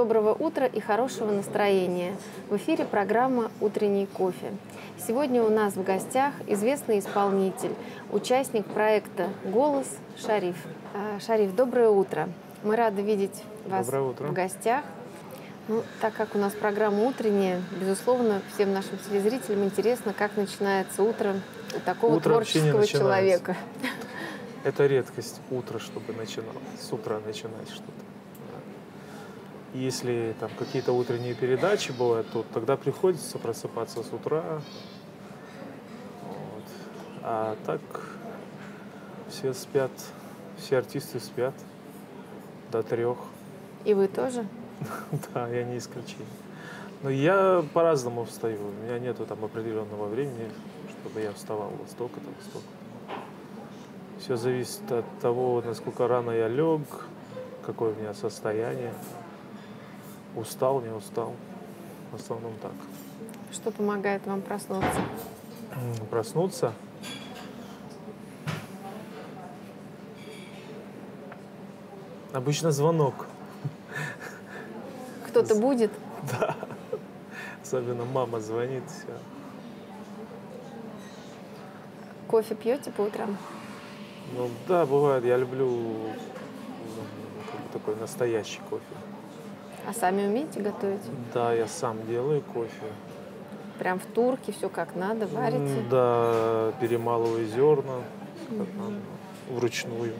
доброго утра и хорошего настроения. В эфире программа «Утренний кофе». Сегодня у нас в гостях известный исполнитель, участник проекта «Голос» Шариф. А, Шариф, доброе утро. Мы рады видеть вас в гостях. Ну, так как у нас программа утренняя, безусловно, всем нашим телезрителям интересно, как начинается утро у такого утро творческого человека. Это редкость утро, чтобы начинал, с утра начинать что-то. Если там какие-то утренние передачи бывают, то тогда приходится просыпаться с утра. Вот. А так все спят, все артисты спят до трех. И вы тоже? Да, я не исключение. Но я по-разному встаю. У меня нету там определенного времени, чтобы я вставал вот столько-то, столько. Все зависит от того, насколько рано я лег, какое у меня состояние. Устал, не устал. В основном так. Что помогает вам проснуться? Проснуться? Обычно звонок. Кто-то будет? Да. Особенно мама звонит. Все. Кофе пьете по утрам? Ну да, бывает. Я люблю такой настоящий кофе. А сами умеете готовить? Да, я сам делаю кофе. Прям в турке все как надо, варите? Да, перемалываю зерна угу. надо, вручную.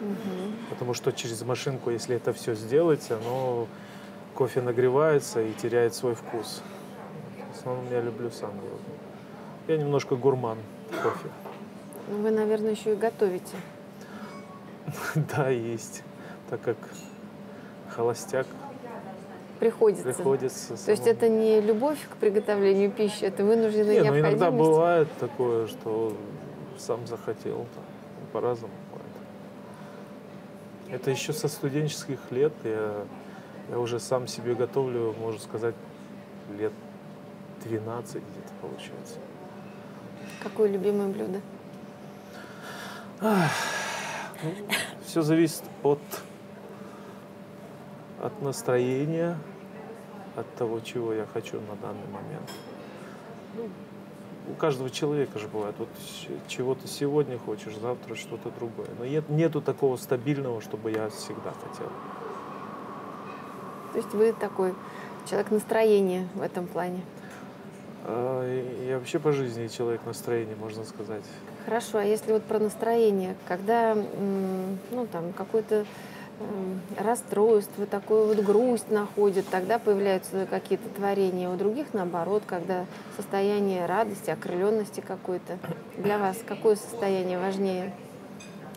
Угу. Потому что через машинку, если это все сделать, оно кофе нагревается и теряет свой вкус. В основном я люблю сам делать. Я немножко гурман кофе. Ну, вы, наверное, еще и готовите. Да, есть. Так как холостяк Приходится. Приходится. То есть это не любовь к приготовлению пищи, это вынужденная не, необходимость? Ну, иногда бывает такое, что сам захотел. По-разному. Это еще со студенческих лет. Я, я уже сам себе готовлю, можно сказать, лет 12 где-то получается. Какое любимое блюдо? Ах, ну, все зависит от от настроения, от того, чего я хочу на данный момент. Ну, у каждого человека же бывает, вот чего ты сегодня хочешь, завтра что-то другое. Но нет, нету такого стабильного, чтобы я всегда хотел. То есть вы такой человек настроения в этом плане? А, я вообще по жизни человек настроения, можно сказать. Хорошо, а если вот про настроение, когда ну, там какой-то расстройство, такую вот грусть находит, тогда появляются какие-то творения. У других наоборот, когда состояние радости, окрыленности какой-то. Для вас какое состояние важнее?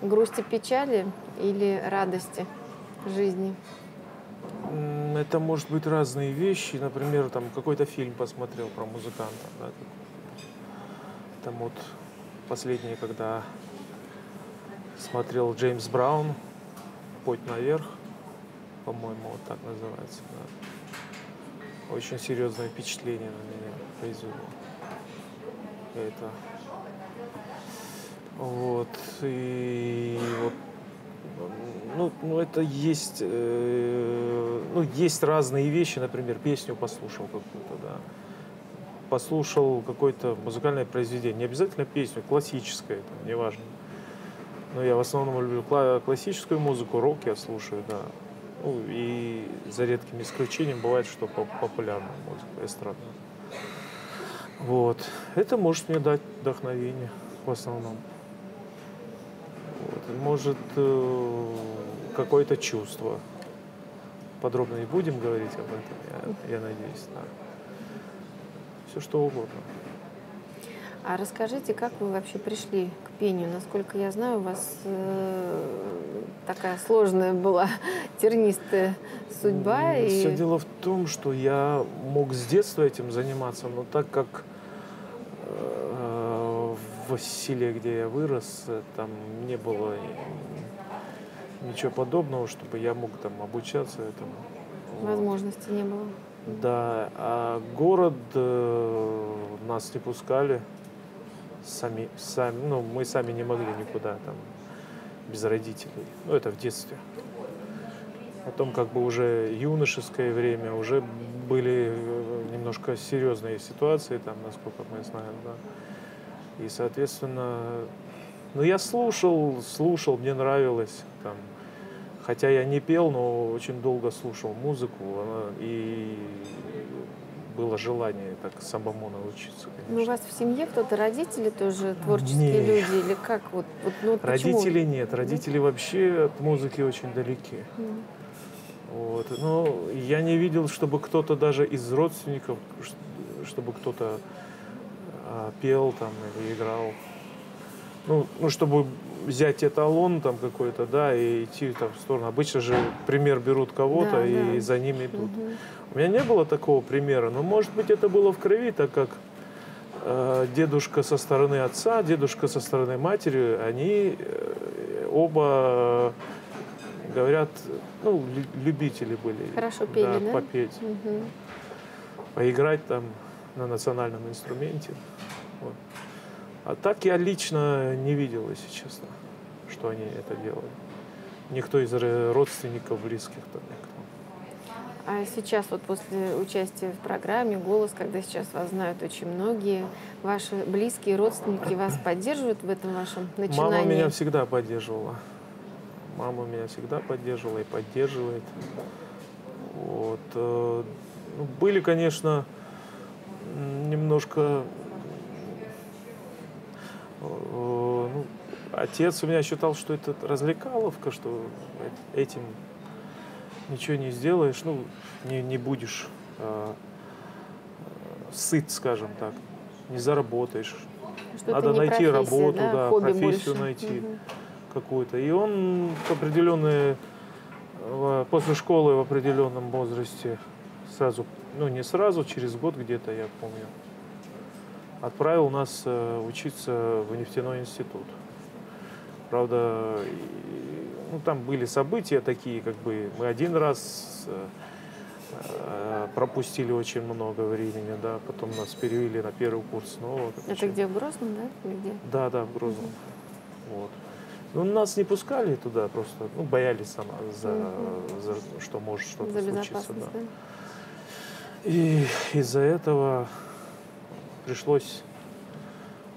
Грусти, печали или радости жизни? Это может быть разные вещи. Например, там какой-то фильм посмотрел про музыканта. Да? Там вот последнее, когда смотрел Джеймс Браун, «Путь наверх», по-моему, вот так называется. Да. Очень серьезное впечатление на меня произвело. Это вот и вот ну, ну это есть э, ну есть разные вещи например песню послушал какую-то да послушал какое-то музыкальное произведение не обязательно песню классическое это неважно ну, я в основном люблю классическую музыку, рок я слушаю, да. Ну, и за редким исключением бывает, что популярная музыка, эстрадная. Вот. Это может мне дать вдохновение в основном. Вот. Может э, какое-то чувство. Подробно не будем говорить об этом, я, я надеюсь. Да. Все что угодно. А расскажите, как вы вообще пришли к пению? Насколько я знаю, у вас э, такая сложная была тернистая судьба. И... Все дело в том, что я мог с детства этим заниматься, но так как э, в селе, где я вырос, там не было ничего подобного, чтобы я мог там обучаться этому. Возможности вот. не было. Да, а город э, нас не пускали сами, сами, ну, мы сами не могли никуда там без родителей. Ну, это в детстве. Потом как бы уже юношеское время, уже были э, немножко серьезные ситуации, там, насколько мы знаем, да. И, соответственно, ну, я слушал, слушал, мне нравилось, там, хотя я не пел, но очень долго слушал музыку, она, и было желание так самому научиться, конечно. Ну, у вас в семье кто-то, родители тоже творческие Не. люди? Или как? Вот, вот, ну, вот почему? Родителей нет, родители вообще от музыки очень далеки. М. Вот. Но я не видел, чтобы кто-то даже из родственников, чтобы кто-то а, пел там или играл. Ну, ну, чтобы взять эталон там какой-то, да, и идти там в сторону. Обычно же пример берут кого-то Да, и да. за ним идут. Мгм. У меня не было такого примера, но, может быть, это было в крови, так как э, дедушка со стороны отца, дедушка со стороны матери, они э, оба, э, говорят, ну, лю- любители были. Хорошо пели, да? попеть, Мгм. поиграть там на национальном инструменте. Вот. А так я лично не видел, если честно, что они это делали. Никто из ро- родственников близких там никто. А сейчас вот после участия в программе «Голос», когда сейчас вас знают очень многие, ваши близкие родственники вас поддерживают в этом вашем начинании? Мама меня всегда поддерживала. Мама меня всегда поддерживала и поддерживает. Вот. э, ну, были, конечно, немножко... э, ну, отец у меня считал, что это развлекаловка, что этим ничего не сделаешь, ну, не, не будешь э, э, сыт, скажем так, не заработаешь, Что надо найти работу, да, да, профессию больше. найти. Мгм. какую-то. И он в определенные, после школы в определенном возрасте, сразу, ну не сразу, через год где-то, я помню, отправил нас э, учиться в нефтяной институт. Правда, ну, там были события такие, как бы мы один раз э, э, пропустили очень много времени, да, потом нас перевели на первый курс снова. Это Очень- где, в Грозном, да? Или где? да, да, в Грозном. Вот. Ну, нас не пускали туда просто, ну, боялись сама за, Мгм. за что может что-то случиться. Да. да? И из-за этого пришлось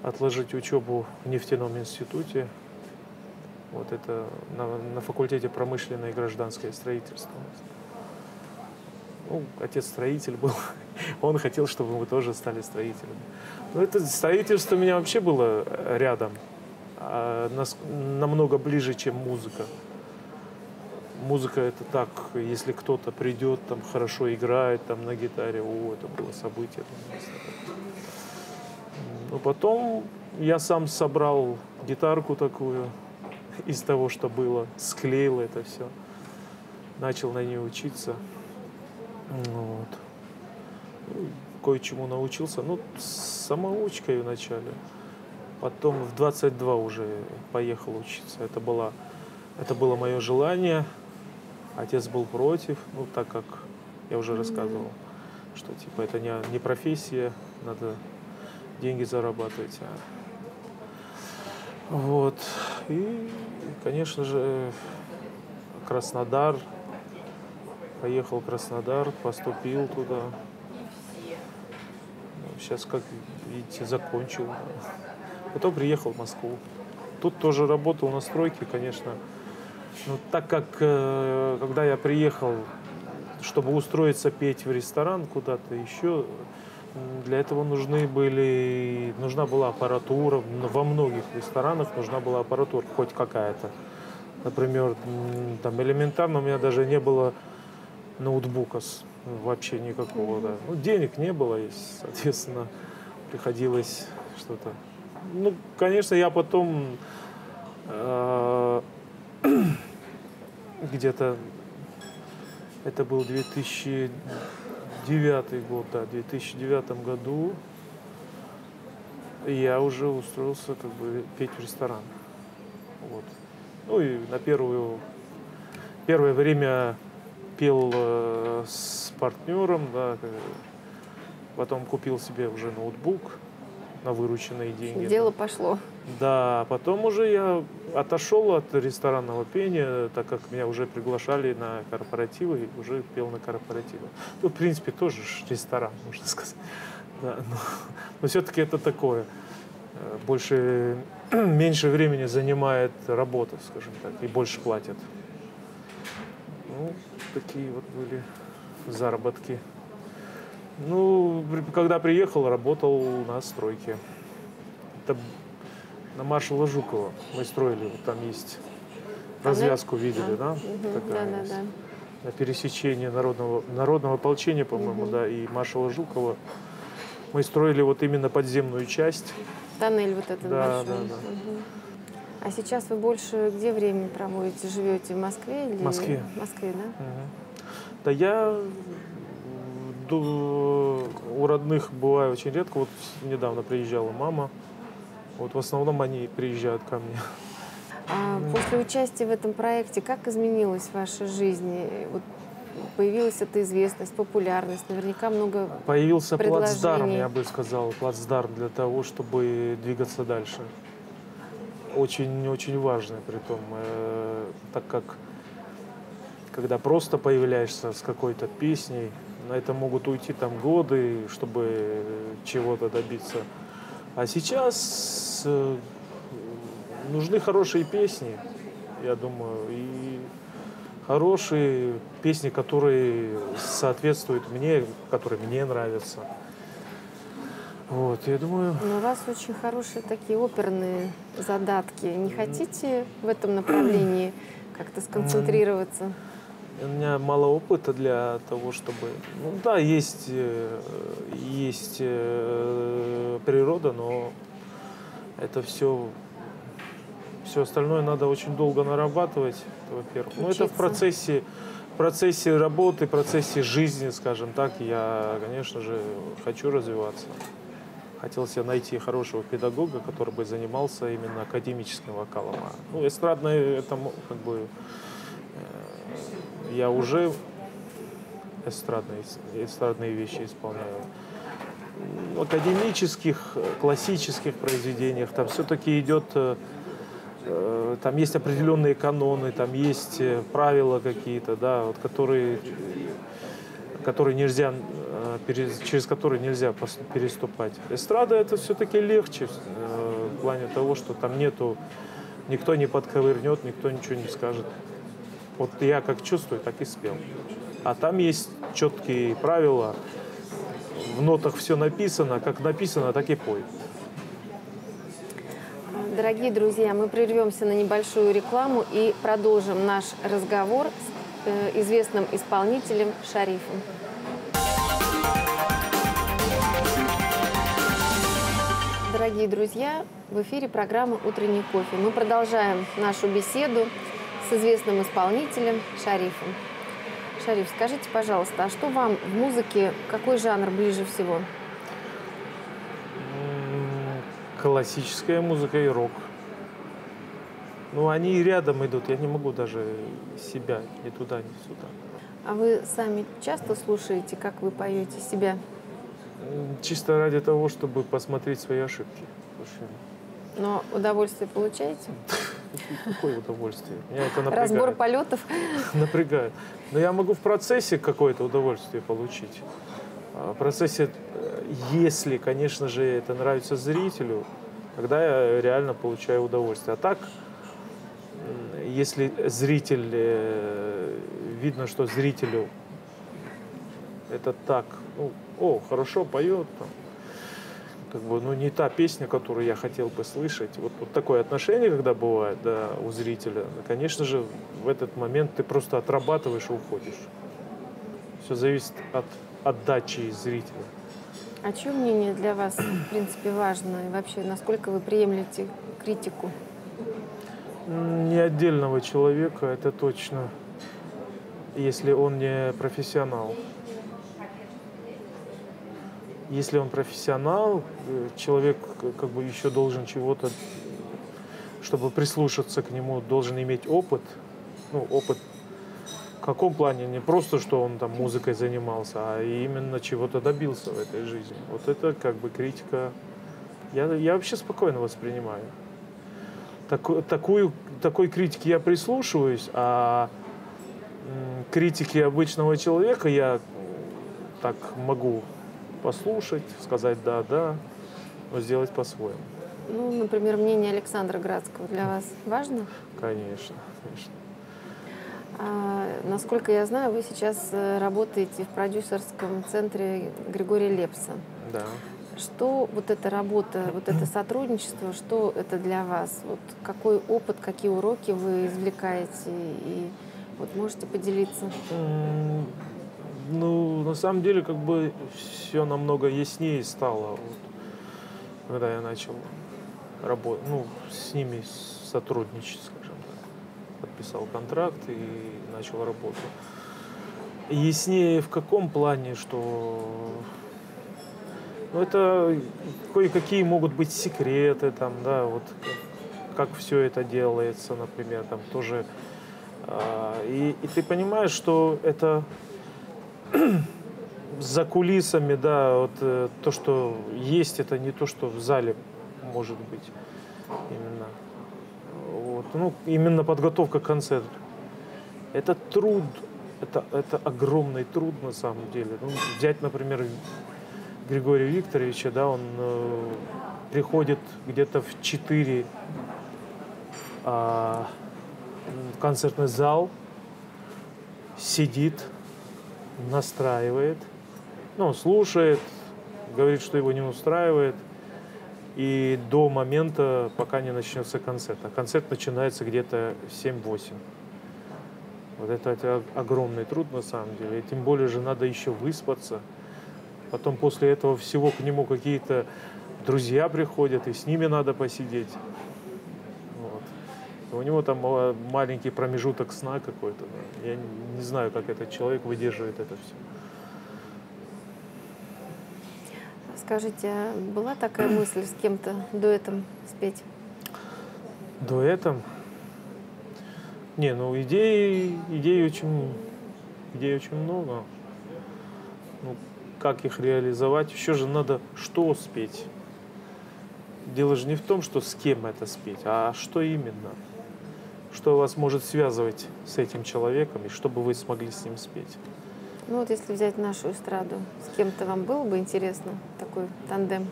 отложить учебу в нефтяном институте. Вот это на, на факультете промышленное и гражданское строительство. Ну, отец строитель был. Он хотел, чтобы мы тоже стали строителями. Но это строительство у меня вообще было рядом. а намного ближе, чем музыка. Музыка это так, если кто-то придет, там хорошо играет, там на гитаре, о, это было событие. Но потом я сам собрал гитарку такую из того, что было, склеил это все, начал на ней учиться. Вот. Ну, Кое-чему научился, ну, самоучкой вначале. Потом в 22 уже поехал учиться. Это, было, это было мое желание. Отец был против, ну, так как я уже рассказывал, что типа это не, не профессия, надо деньги зарабатывать. а- Вот. И, конечно же, Краснодар. Поехал в Краснодар, поступил туда. Сейчас, как видите, закончил. Потом приехал в Москву. Тут тоже работал на стройке, конечно. Но так как, э, когда я приехал, чтобы устроиться петь в ресторан куда-то еще, для этого нужны были, нужна была аппаратура. Во многих ресторанах нужна была аппаратура, хоть какая-то. Например, там элементарно у меня даже не было ноутбука вообще никакого, да. Ну, денег не было, и, соответственно, приходилось что-то. Ну, конечно, я потом э, где-то это был 2009 год, да, в 2009 году я уже устроился как бы петь в ресторан. Вот. Ну и на первую первое время пел э, с партнером, да, э, потом купил себе уже ноутбук на вырученные деньги. Дело пошло. Да, потом уже я отошел от ресторанного пения, так как меня уже приглашали на корпоративы, и уже пел на корпоративах. Ну, в принципе, тоже ресторан, можно сказать. Да, но, но все-таки это такое. Э, больше, меньше времени занимает работа, скажем так, и больше платят. Ну, такие вот были заработки. Ну, когда приехал, работал на стройке. Это на маршала Жукова мы строили, вот там есть развязку видели, а, да? Угу, Такая да, да, да. На пересечении народного, народного ополчения, по-моему, угу. да, и маршала Жукова. Мы строили вот именно подземную часть. Тоннель вот этот да, большой. Да, да. Угу. А сейчас вы больше где время проводите? Живете в Москве или в Москве? В Москве, да? Угу. Да я у родных бываю очень редко. Вот недавно приезжала мама. Вот в основном они приезжают ко мне. А после участия в этом проекте как изменилась ваша жизнь? Вот появилась эта известность, популярность, наверняка много Появился плацдарм, я бы сказал, плацдарм для того, чтобы двигаться дальше. Очень-очень важный при том, э, так как когда просто появляешься с какой-то песней, на это могут уйти там годы, чтобы чего-то добиться. А сейчас э, нужны хорошие песни, я думаю, и хорошие песни, которые соответствуют мне, которые мне нравятся. Вот, я думаю... Но у вас очень хорошие такие оперные задатки. Не хотите в этом направлении как-то сконцентрироваться? У меня мало опыта для того, чтобы... Ну да, есть, э, есть э, природа, но это все... Все остальное надо очень долго нарабатывать, во-первых. Ну, это в процессе, в процессе работы, в процессе жизни, скажем так, я, конечно же, хочу развиваться. Хотел себе найти хорошего педагога, который бы занимался именно академическим вокалом. А, ну, эстрадное, это как бы я уже эстрадные, эстрадные вещи исполняю. В академических, классических произведениях там все-таки идет, э, э, там есть определенные каноны, там есть э, правила какие-то, да, вот, которые, которые нельзя, через которые нельзя переступать. Эстрада это все-таки легче в плане того, что там нету, никто не подковырнет, никто ничего не скажет. Вот я как чувствую, так и спел. А там есть четкие правила, в нотах все написано, как написано, так и пой. Дорогие друзья, мы прервемся на небольшую рекламу и продолжим наш разговор с э, известным исполнителем Шарифом. Дорогие друзья, в эфире программа «Утренний кофе». Мы продолжаем нашу беседу с известным исполнителем Шарифом. Шариф, скажите, пожалуйста, а что вам в музыке, какой жанр ближе всего? Классическая музыка и рок. Ну, они рядом идут, я не могу даже себя ни туда, ни сюда. А вы сами часто слушаете, как вы поете себя? Чисто ради того, чтобы посмотреть свои ошибки. Но удовольствие получаете? Какое удовольствие? Меня это напрягает. Разбор полетов? Напрягает. Но я могу в процессе какое-то удовольствие получить. А в процессе, э, если, конечно же, это нравится зрителю, тогда я реально получаю удовольствие. А так, если зритель, э, видно, что зрителю это так, ну, о, хорошо поет, там, как бы, ну, не та песня, которую я хотел бы слышать. Вот, вот такое отношение, когда бывает, да, у зрителя, конечно же, в этот момент ты просто отрабатываешь и уходишь. Все зависит от отдачи зрителя. А чье мнение для вас, в принципе, важно? И вообще, насколько вы приемлете критику? Не отдельного человека, это точно, если он не профессионал если он профессионал, э, человек как бы еще должен чего-то, чтобы прислушаться к нему, должен иметь опыт. Ну, опыт в каком плане? Не просто, что он там музыкой занимался, а именно чего-то добился в этой жизни. Вот это как бы критика. Я, я вообще спокойно воспринимаю. таку- такую, такой критике я прислушиваюсь, а критики обычного человека я так могу послушать, сказать да, да, но сделать по-своему. Ну, например, мнение Александра Градского для вас важно? Конечно, конечно. А, насколько я знаю, вы сейчас э, работаете в продюсерском центре Григория Лепса. Да. Что вот эта работа, вот это сотрудничество, что это для вас? Вот какой опыт, какие уроки вы извлекаете? И вот можете поделиться? Ну, на самом деле, как бы все намного яснее стало, вот, когда я начал работать, ну, с ними сотрудничать, скажем так. Подписал контракт и начал работу. Яснее в каком плане, что ну, это кое-какие могут быть секреты, там, да, вот как, все это делается, например, там тоже. а, и, и ты понимаешь, что это за кулисами, да, вот э, то, что есть, это не то, что в зале может быть именно. Вот. Ну, именно подготовка к концерту. Это труд, это, это огромный труд на самом деле. Ну, взять, например, Григория Викторовича, да, он э, приходит где-то в 4 а, в концертный зал, сидит, настраивает, ну, слушает, говорит, что его не устраивает, и до момента, пока не начнется концерт. А концерт начинается где-то в 7-8. Вот это, это огромный труд на самом деле. И тем более же надо еще выспаться. Потом после этого всего к нему какие-то друзья приходят, и с ними надо посидеть. У него там маленький промежуток сна какой-то. да. Я не- не знаю, как этот человек выдерживает это все. Скажите, а была такая мысль с кем-то дуэтом спеть? Дуэтом? Не, ну идей, идей очень, идей очень много. Ну, как их реализовать? Еще же надо что спеть. Дело же не в том, что с кем это спеть, а что именно. Что вас может связывать с этим человеком, и чтобы вы смогли с ним спеть. Ну вот если взять нашу эстраду, с кем-то вам было бы интересно такой тандем?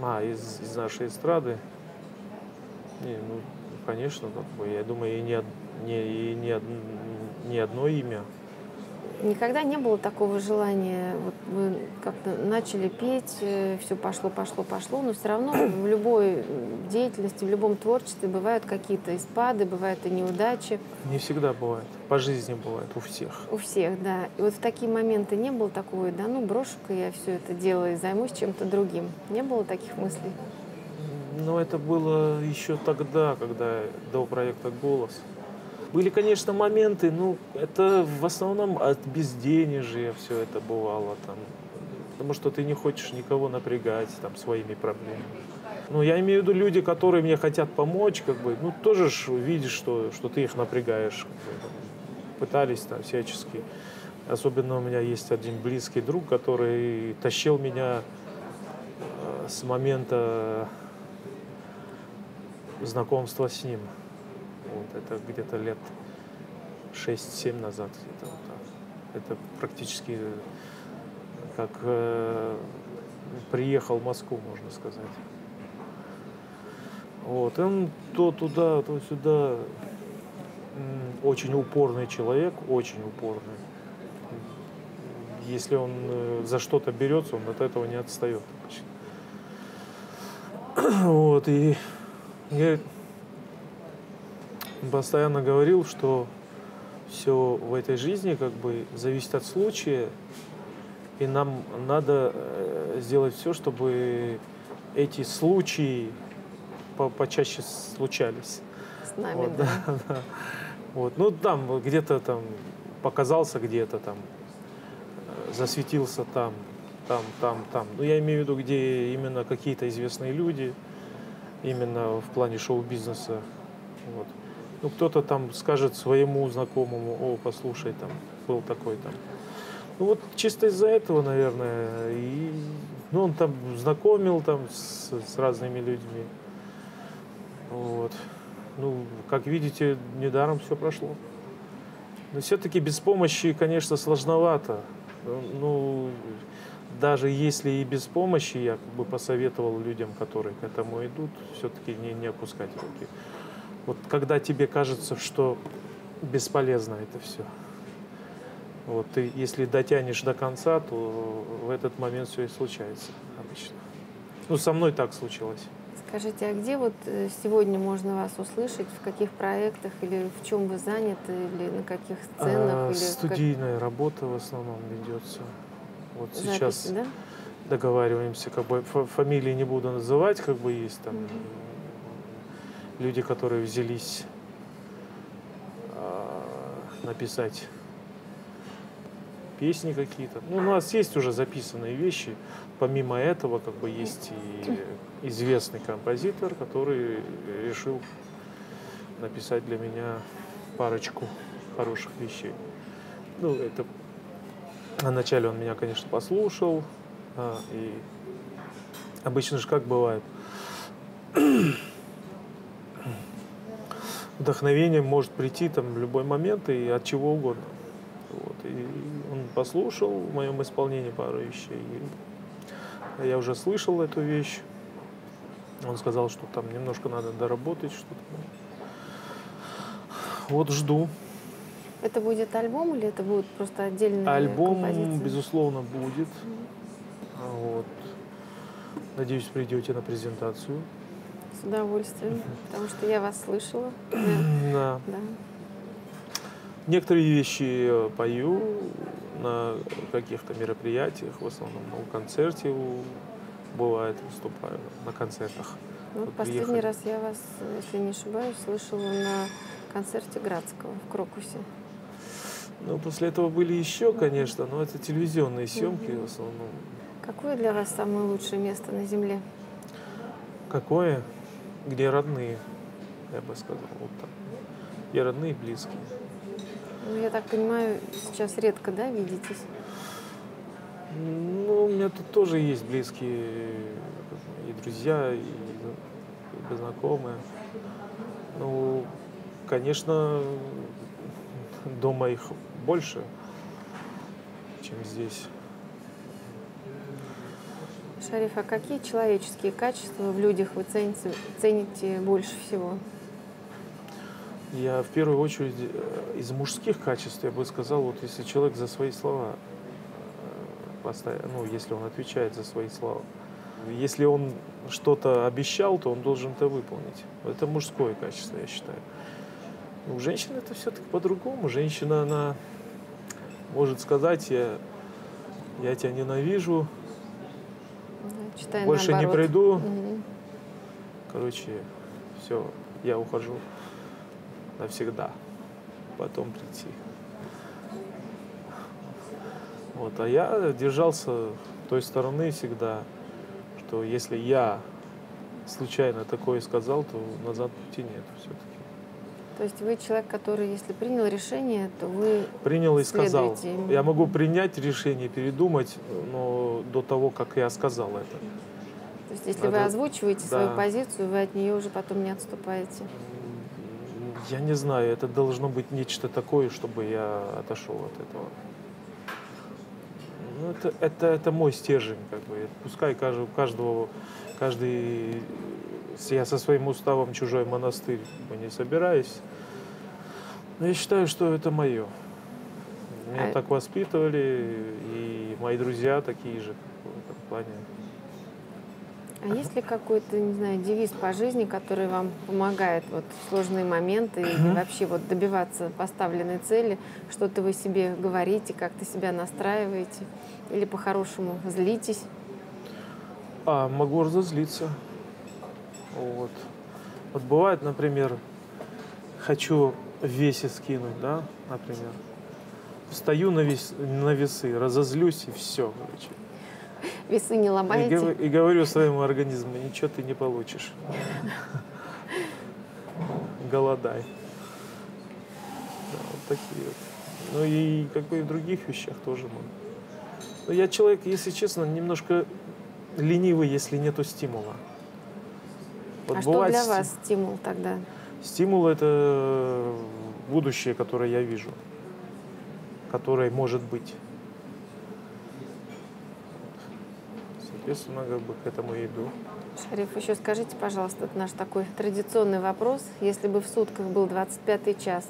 А, из, из нашей эстрады? Не, ну, конечно, как бы, я думаю, и не, не, и не, не одно имя. Никогда не было такого желания, вот вы как-то начали петь, все пошло, пошло, пошло, но все равно в любой деятельности, в любом творчестве бывают какие-то испады, бывают и неудачи Не всегда бывает. По жизни бывает у всех. у всех, да. И вот в такие моменты не было такого, да ну брошу-ка я все это дело и займусь чем-то другим. Не было таких мыслей? Но это было еще тогда, когда до проекта «Голос». Были, конечно, моменты, ну, это в основном от безденежья все это бывало там. Потому что ты не хочешь никого напрягать там своими проблемами. Ну, я имею в виду люди, которые мне хотят помочь, как бы, ну, тоже ж видишь, что, что ты их напрягаешь. как бы. Пытались там всячески. Особенно у меня есть один близкий друг, который тащил меня э, с момента знакомства с ним. Вот, это где-то лет 6-7 назад. где-то вот. Это практически как э, приехал в Москву, можно сказать. Вот, он то туда, то сюда. Очень упорный человек, очень упорный. Если он э, за что-то берется, он от этого не отстает. Вот, и я постоянно говорил, что все в этой жизни как бы зависит от случая, и нам надо э, сделать все, чтобы эти случаи по- почаще случались. С нами, Вот, да. да, да. Вот. Ну, там где-то там показался где-то там, э, засветился там, там, там, там. Ну, я имею в виду, где именно какие-то известные люди, именно в плане шоу-бизнеса. Вот. Ну, кто-то там скажет своему знакомому, о, послушай, там, был такой там. Ну, вот чисто из-за этого, наверное, и, ну, он там знакомил там с, с разными людьми. Вот. Ну, как видите, недаром все прошло. Но все-таки без помощи, конечно, сложновато. Ну, даже если и без помощи, я как бы посоветовал людям, которые к этому идут, все-таки не, не опускать руки. Вот когда тебе кажется, что бесполезно это все, вот ты, если дотянешь до конца, то в этот момент все и случается обычно. Ну, со мной так случилось. Скажите, а где вот э, сегодня можно вас услышать, в каких проектах или в чем вы заняты, или на каких сценах? А, или студийная как... работа в основном ведется. Вот Записи, сейчас да? договариваемся, как бы фамилии не буду называть, как бы есть там угу. Люди, которые взялись а, написать песни какие-то. Ну, у нас есть уже записанные вещи. Помимо этого, как бы есть и известный композитор, который решил написать для меня парочку хороших вещей. Ну, это вначале он меня, конечно, послушал, а, и обычно же как бывает, вдохновение может прийти там в любой момент и от чего угодно. Вот. И он послушал в моем исполнении пару вещей. И я уже слышал эту вещь. Он сказал, что там немножко надо доработать что-то. Вот жду. Это будет альбом или это будет просто отдельный Альбом, композиции? безусловно, будет. Вот. Надеюсь, придете на презентацию. С удовольствием, потому что я вас слышала. Да. да. Некоторые вещи пою на каких-то мероприятиях, в основном на концерте бывает выступаю, на концертах. Ну, вот последний приехали. раз я вас, если не ошибаюсь, слышала на концерте Градского в Крокусе. Ну, после этого были еще, конечно, но это телевизионные съемки угу. в основном. Какое для вас самое лучшее место на Земле? Какое? Где родные, я бы сказал, вот так. Где родные и близкие. Ну, я так понимаю, сейчас редко, да, видитесь? Ну, у меня тут тоже есть близкие и друзья, и знакомые. Ну, конечно, дома их больше, чем здесь. Шариф, а какие человеческие качества в людях вы цените, цените больше всего? Я в первую очередь э, из мужских качеств, я бы сказал, вот если человек за свои слова э, поставит, ну, если он отвечает за свои слова. Если он что-то обещал, то он должен это выполнить. Это мужское качество, я считаю. У женщины это все-таки по-другому. Женщина, она может сказать, я, я тебя ненавижу, да, больше наоборот. не приду. Угу. Короче, все, я ухожу навсегда, потом прийти. Вот, а я держался той стороны всегда, что если я случайно такое сказал, то назад пути нет все-таки. То есть вы человек, который, если принял решение, то вы принял и сказал. Я могу принять решение, передумать, но до того, как я сказал это. То есть, если Надо... вы озвучиваете да. свою позицию, вы от нее уже потом не отступаете. Я не знаю, это должно быть нечто такое, чтобы я отошел от этого. Ну, это, это, это мой стержень, как бы. Пускай каждого, каждого, каждый, я со своим уставом чужой монастырь не собираюсь. Но я считаю, что это мое. Меня а... так воспитывали, и мои друзья такие же в этом плане. А есть ли какой-то, не знаю, девиз по жизни, который вам помогает вот в сложные моменты или вообще вот добиваться поставленной цели? Что-то вы себе говорите, как-то себя настраиваете? Или по-хорошему злитесь? А, могу разозлиться. Вот. Вот бывает, например, хочу в весе скинуть, да, например. Встаю на, вес, на весы, разозлюсь и все, короче Весы не ломаете? И, и говорю своему организму, ничего ты не получишь. Голодай. Да, вот такие вот. Ну и как бы и в других вещах тоже могу. Но я человек, если честно, немножко ленивый, если нету стимула. Вот а что для вас стимул тогда? Стимул это будущее, которое я вижу, которое может быть. Соответственно, как бы к этому и иду. Шариф, еще скажите, пожалуйста, это наш такой традиционный вопрос. Если бы в сутках был 25 час,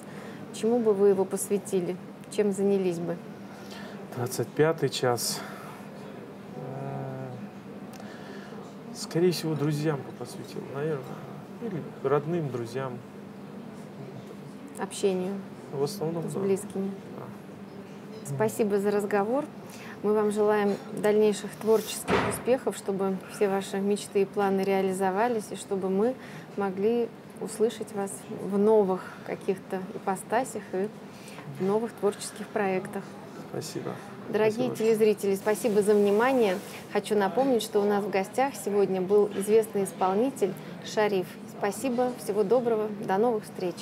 чему бы вы его посвятили? Чем занялись бы? 25 час. Скорее всего, друзьям бы посвятил, наверное. Или родным друзьям. Общению В основном, с да. близкими. Да. Спасибо за разговор. Мы вам желаем дальнейших творческих успехов, чтобы все ваши мечты и планы реализовались, и чтобы мы могли услышать вас в новых каких-то ипостасях и в новых творческих проектах. Спасибо. Дорогие Спасибо. телезрители, спасибо за внимание. Хочу напомнить, что у нас в гостях сегодня был известный исполнитель Шариф. Спасибо, всего доброго, до новых встреч.